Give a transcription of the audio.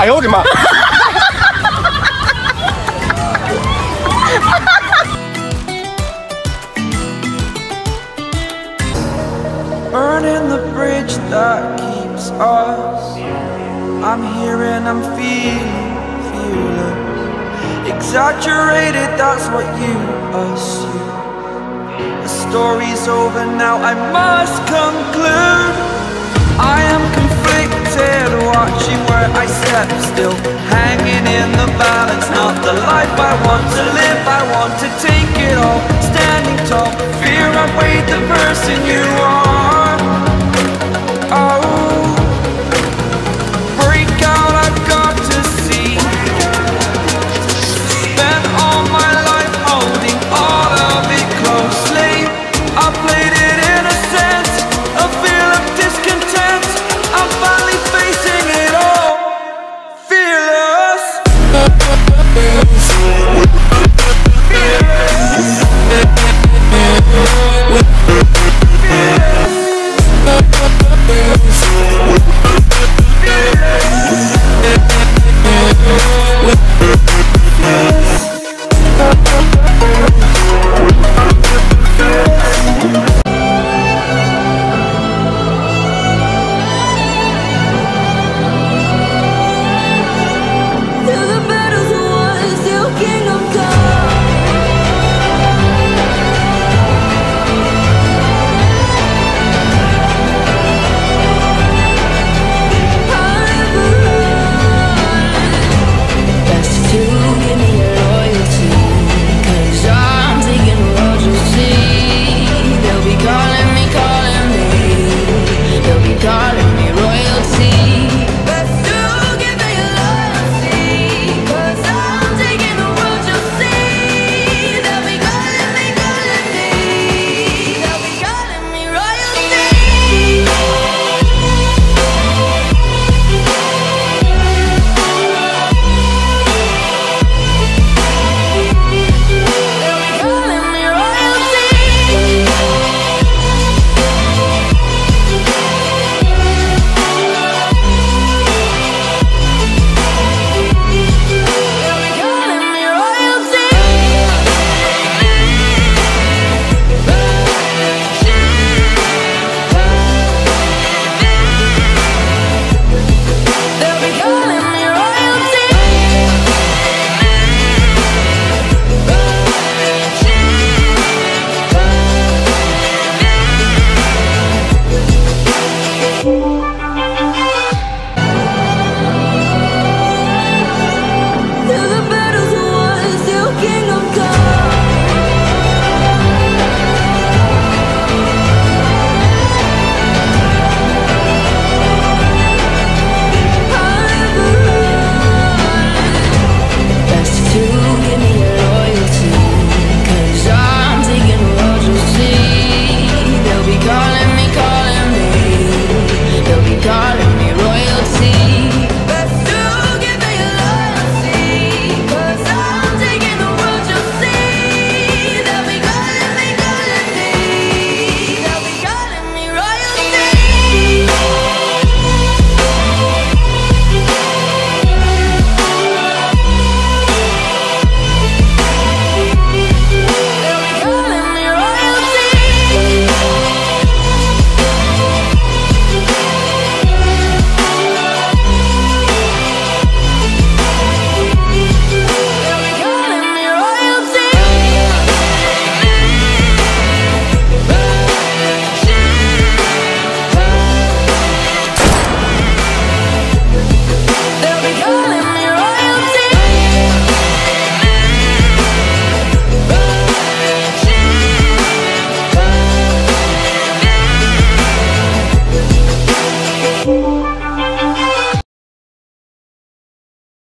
哎呦我的妈！ Burning the bridge that keeps us. I'm here and I'm feeling, feeling exaggerated. That's what you assume. The story's over now. I must conclude. Still, hanging in the balance. Not the life I want to live. I want to take it all, standing tall. Fear I weighed the person you.